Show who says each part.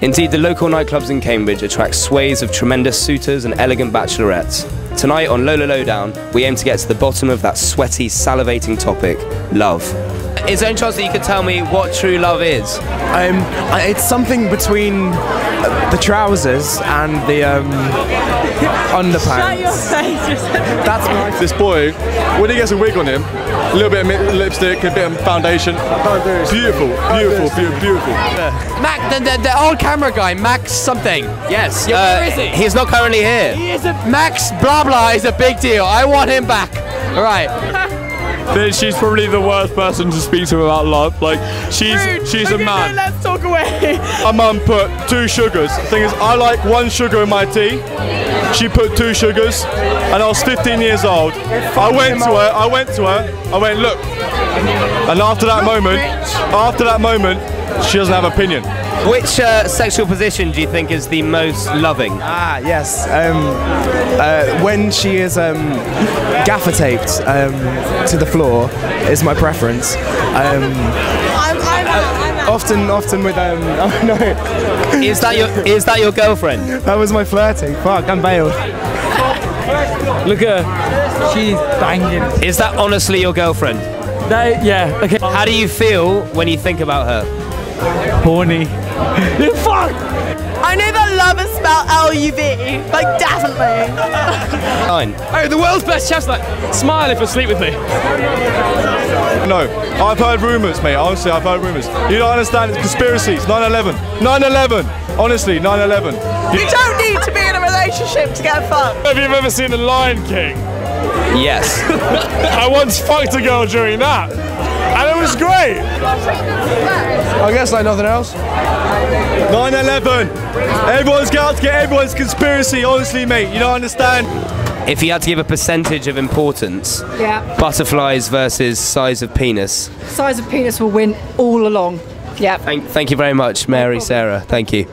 Speaker 1: Indeed, the local nightclubs in Cambridge attract sways of tremendous suitors and elegant bachelorettes. Tonight on Lola Lowdown, we aim to get to the bottom of that sweaty, salivating topic love. Is there any chance that you could tell me what true love is?
Speaker 2: Um, it's something between uh, the trousers and the um, underpants. That's my
Speaker 3: This boy, when he gets a wig on him, a little bit of mi- lipstick, a bit of foundation, beautiful, beautiful, beautiful, beautiful.
Speaker 4: Mac, the, the, the old camera guy, Max something.
Speaker 1: Yes,
Speaker 4: Yeah,
Speaker 1: uh,
Speaker 4: where is he?
Speaker 1: He's not currently here.
Speaker 4: He is a Max blah blah is a big deal. I want him back. All right.
Speaker 5: Then she's probably the worst person to speak to about love. Like she's she's a man.
Speaker 6: let's talk away.
Speaker 3: My mum put two sugars. The thing is, I like one sugar in my tea. She put two sugars, and I was 15 years old. I went to her. I went to her. I went, look. And after that moment, after that moment, she doesn't have opinion.
Speaker 1: Which uh, sexual position do you think is the most loving?
Speaker 2: Ah, yes. Um, uh, when she is um, gaffer taped um, to the floor is my preference. Um,
Speaker 6: I'm, I'm out, I'm out.
Speaker 2: often, often with um, oh no,
Speaker 1: Is that your is that your girlfriend?
Speaker 2: that was my flirting. Fuck, I'm bailed.
Speaker 7: Look at her. She's banging.
Speaker 1: Is that honestly your girlfriend?
Speaker 7: That, yeah, okay.
Speaker 1: How do you feel when you think about her?
Speaker 7: Horny. Fuck!
Speaker 6: I know that love is spelled L-U-V. Like, definitely.
Speaker 1: Fine.
Speaker 5: Hey, the world's best chef's like, smile if you sleep with me.
Speaker 3: No, I've heard rumours, mate. Honestly, I've heard rumours. You don't understand. It's conspiracies. 9/11. 9/11. Honestly, 9/11.
Speaker 6: You don't need to be in a relationship to get fucked.
Speaker 5: Have you ever seen The Lion King?
Speaker 1: Yes.
Speaker 5: I once fucked a girl during that, and it was great.
Speaker 2: I guess like nothing else.
Speaker 3: 9/11. Everyone's got to get everyone's conspiracy. Honestly, mate, you don't understand.
Speaker 1: if you had to give a percentage of importance,
Speaker 8: Yeah.
Speaker 1: butterflies versus size of penis.
Speaker 8: Size of penis will win all along. Yeah.
Speaker 1: Thank, thank you very much, Mary, Sarah. Thank you.